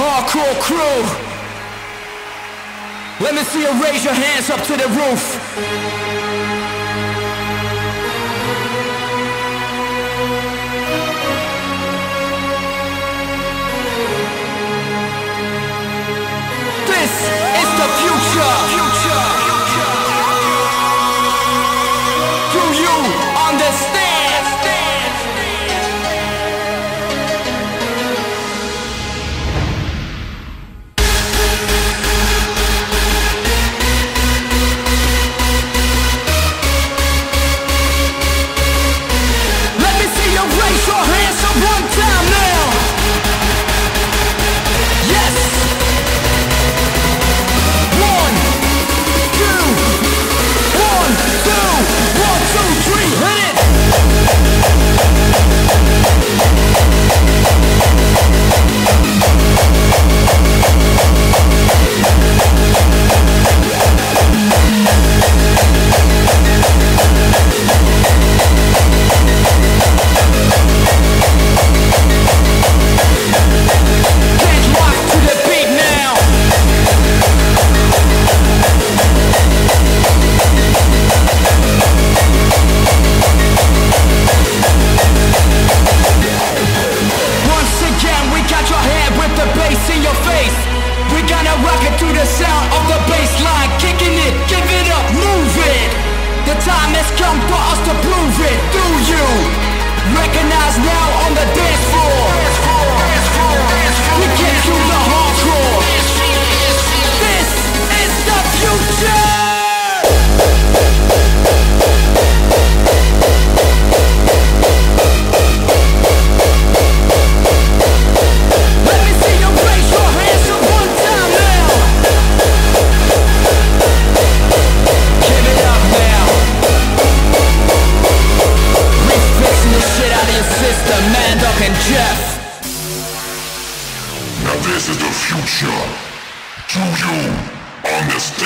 Hardcore crew. Let me see you raise your hands up to the roof. rocking to the sound of the bass line Kicking it, give it up, move it. The time has come for us to prove it. Through you Recognize now on the dance floor? This is the future. Do you understand?